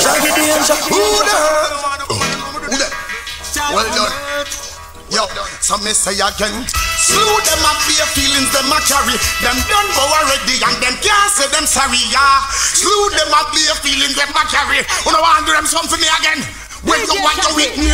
Try the danger. Who the? Well done. Yo, so me say again. Slew them up their feelings, them a carry. Them done go already and them can't say them sorry, yeah. Slew them up their feelings, them a carry. Who no want do them something me again? When you want to with name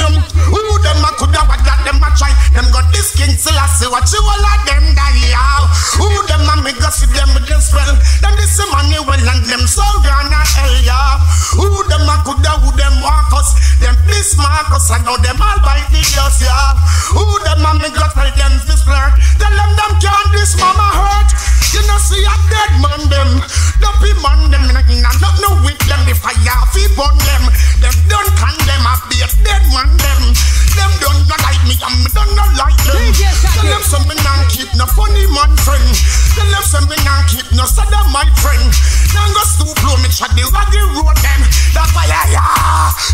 this Marcus I know them all by dust yeah Who them a me go tell them this flirt Tell them them can't this mama hurt You know see a dead man them Dopey man them Not no with them the fire fi burn them Them don't condemn them a be a dead man them. Them don't not like me me don't not like them. Tell them some me not keep no funny man friend. Tell them some me not keep no sada my friend. Now go stoop low me shot the raggy road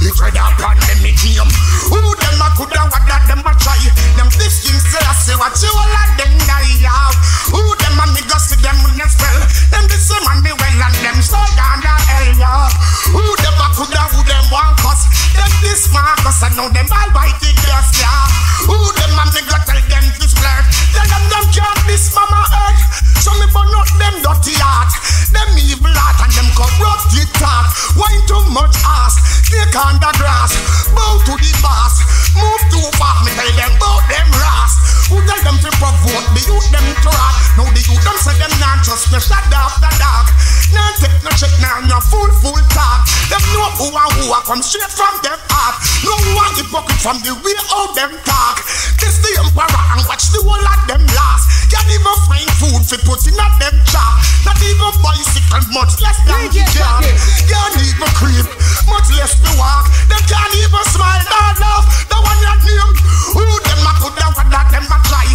If red up on them me name. Who them a coulda what that them a try. Them this king say I say what you all of them die yeah. Who them a me go see them with them spell. Them this man me well and them so down the hell yeah. Who them a coulda who them want cause. Them this Marcus, I know them all bite the glass, yeah. Who them and me go tell them this flirt. Tell them them can't this mama earth. So me burn out them dirty heart. Them evil heart and them corrupt talk. Wine too much ass, on the grass. Bow to the boss, move too fast. Me tell them bout them ras. Who tell them to provoke the youth them to rock. Now the youth them say them not just me shut the dark. Now take no check now, no full full talk. Them know who and who I come straight from them heart. No one bucket from the way how them talk. This the emperor and watch the whole of them last. Can't even find food for put in at them chop. Not even bicycle, much less than the car. Can't even creep, much less to walk. They can't even smile, not laugh. The one you name, who them a down for that them a try.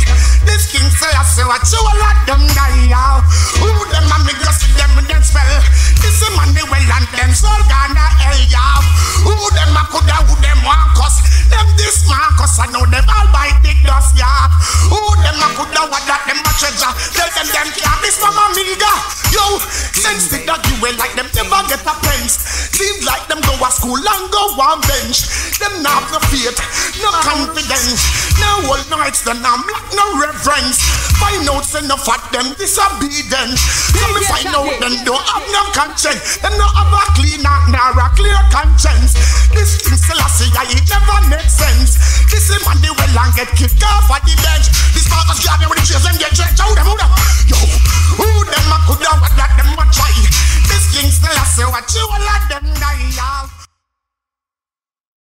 This king say I say what you all of them die out. Who them a go see them them spell. This a man they well and them soul gonna hell yeah. Who them a coulda who them want cause Them this Marcus I know them all bite the dust yeah Who them a coulda what that them a treasure Tell them them can't this from amiga Yo, since the dog you well like them never get a like them go to school and go on bench. Them not no faith, no confidence No whole nights then I'm like no reverence. Find out enough of them disobedient. So me find out them don't have no conscience. Them no have a clean heart nor a clear conscience. This thing still I see it never makes sense. This is man the well and get kicked off at the bench. This Marcus Garvey with the